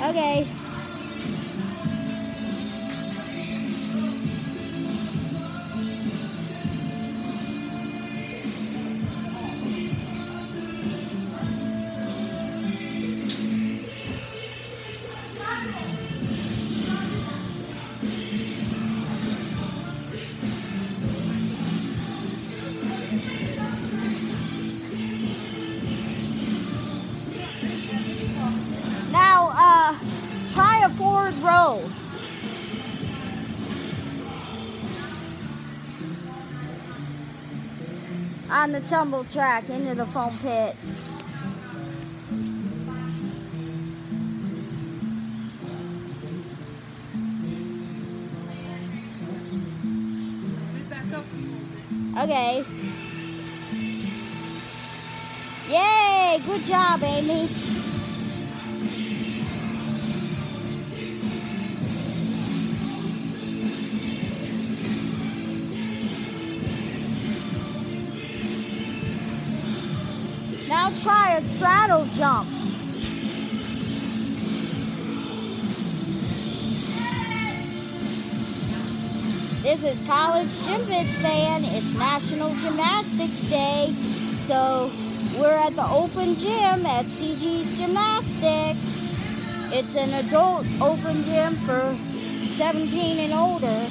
Okay. On the tumble track into the foam pit. Okay. Yay! Good job, Amy. Now try a straddle jump. This is College Gym fan. It's National Gymnastics Day. So we're at the open gym at CG's Gymnastics. It's an adult open gym for 17 and older.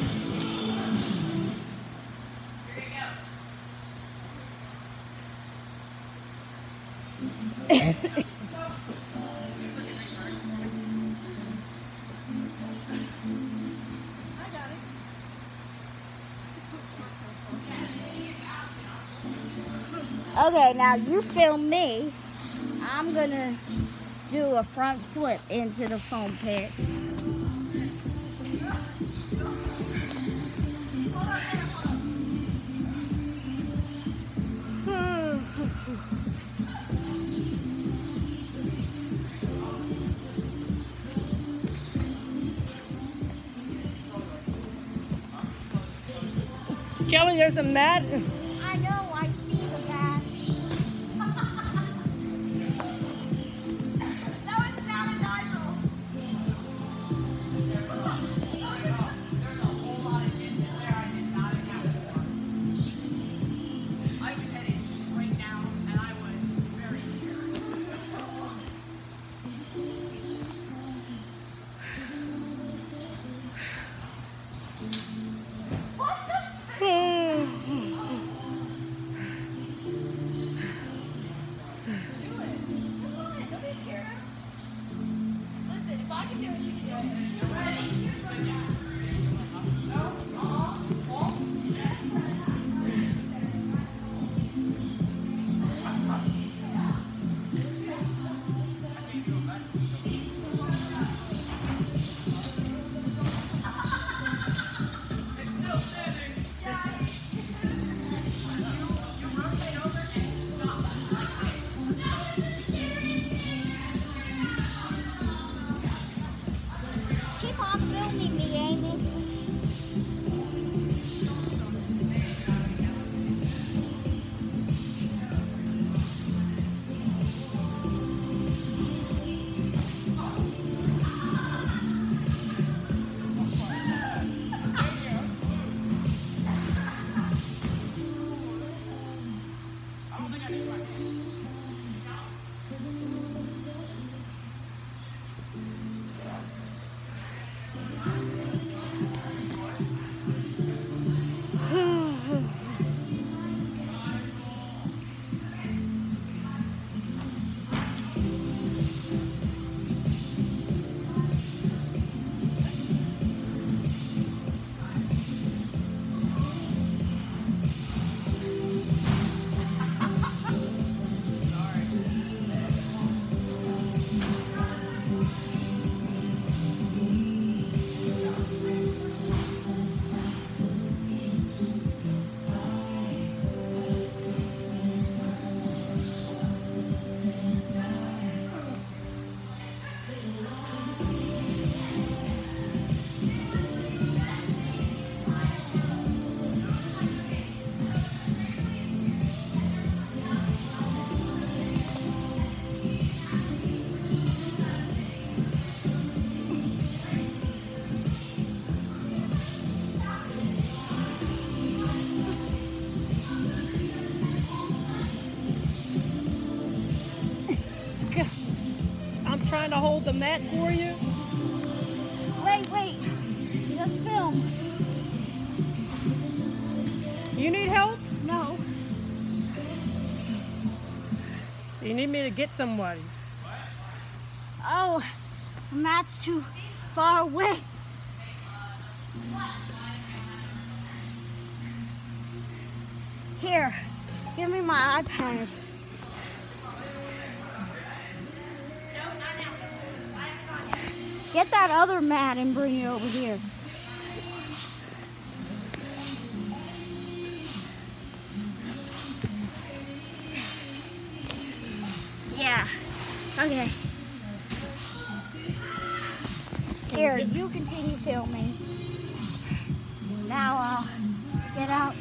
Okay, now you film me. I'm gonna do a front flip into the foam pit. Kelly, there's a mat. Ready? Trying to hold the mat for you? Wait, wait. Just film. You need help? No. Do you need me to get somebody? Oh, the mat's too far away. Here, give me my iPad. Get that other mat and bring it over here. Yeah. Okay. Here, you continue filming. Now I'll get out